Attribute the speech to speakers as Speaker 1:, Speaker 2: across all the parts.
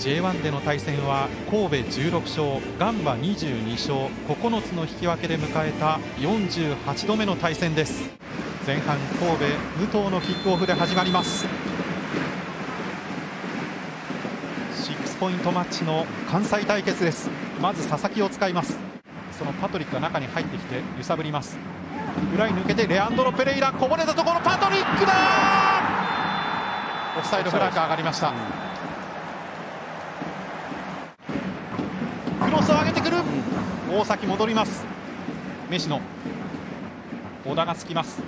Speaker 1: J1 での対戦は神戸16勝ガンバ22勝9つの引き分けで迎えた48度目の対戦です。前半神戸武藤のキックオフで始まります。6ポイントマッチの関西対決です。まず佐々木を使います。そのパトリックが中に入ってきて揺さぶります。裏に抜けてレアンドロ・ペレイラこぼれたところパトリックだオフサイドフラッグ上がりました、クロスを上げてくる、大崎戻ります。飯野小田がつきます。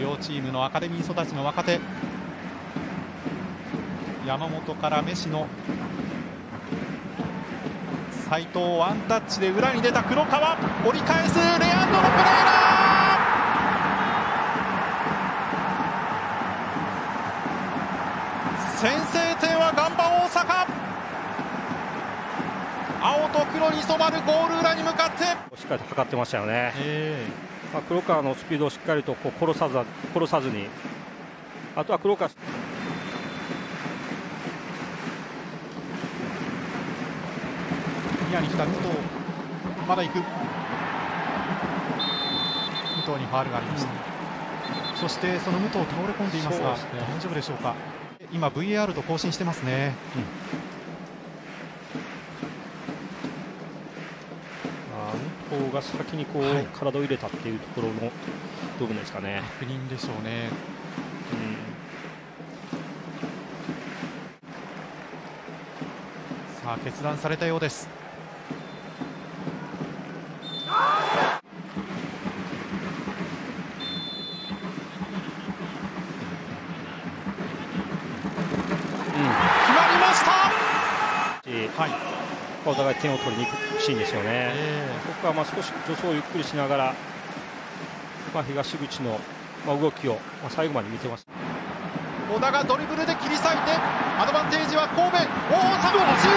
Speaker 1: 両チームのアカデミー育ちの若手。山本から飯野斉藤ワンタッチで裏に出た黒川。折り返す。レアンドロ・プレーラ先制点はガンバ大阪黒に染まるゴール裏に向かって。
Speaker 2: しっかりと測ってましたよね、まあ、黒川のスピードをしっかりとこう殺さず殺さずに。あとは黒川。
Speaker 1: ニアに来た武藤まだ行く。武藤にファールがありました、うん、そしてその武藤倒れ込んでいますが、ね、大丈夫でしょうか。今 VAR と更新してますね、
Speaker 2: うん、武藤が先にこう、はい、体を入れたっていうところの部分ですかね。
Speaker 1: 確認でしょうね、うん、さあ決断されたようです。
Speaker 2: はい、お互い点を取りに行くシーンですよね、えー、ここはまあ少し助走をゆっくりしながら、まあ、東口のまあ動きをまあ最後まで見てます。
Speaker 1: 小田がドリブルで切り裂いてアドバンテージは神戸。大阪のシ
Speaker 2: ュー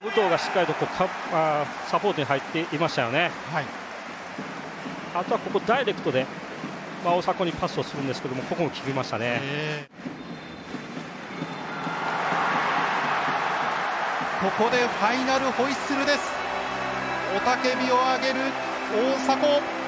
Speaker 2: ト武藤がしっかりとこうかあサポートに入っていましたよね、はい、あとはここダイレクトで、まあ、大迫にパスをするんですけどもここも決めましたね。えー
Speaker 1: ここでファイナルホイッスルです。雄たけびを上げる大迫。